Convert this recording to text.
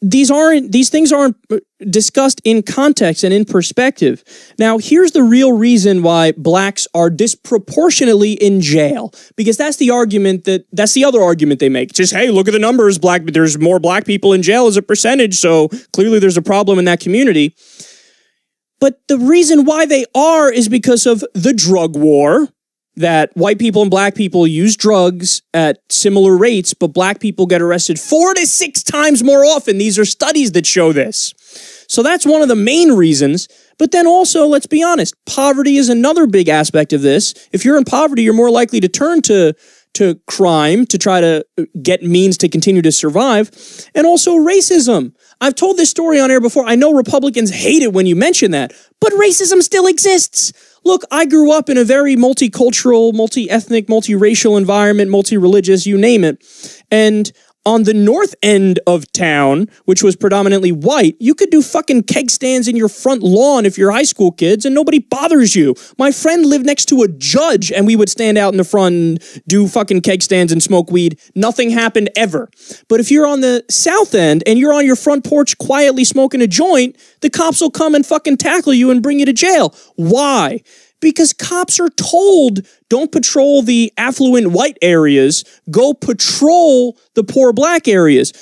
these aren't these things aren't discussed in context and in perspective. Now, here's the real reason why blacks are disproportionately in jail because that's the argument that that's the other argument they make. Just hey, look at the numbers, black there's more black people in jail as a percentage, so clearly there's a problem in that community. But the reason why they are is because of the drug war, that white people and black people use drugs at similar rates, but black people get arrested four to six times more often. These are studies that show this. So that's one of the main reasons. But then also, let's be honest, poverty is another big aspect of this. If you're in poverty, you're more likely to turn to to crime to try to uh, get means to continue to survive, and also racism. I've told this story on air before. I know Republicans hate it when you mention that, but racism still exists. Look, I grew up in a very multicultural, multi ethnic, multiracial environment, multi religious, you name it. And on the north end of town, which was predominantly white, you could do fucking keg stands in your front lawn if you're high school kids and nobody bothers you. My friend lived next to a judge and we would stand out in the front and do fucking keg stands and smoke weed. Nothing happened ever. But if you're on the south end and you're on your front porch quietly smoking a joint, the cops will come and fucking tackle you and bring you to jail. Why? Because cops are told don't patrol the affluent white areas, go patrol the poor black areas.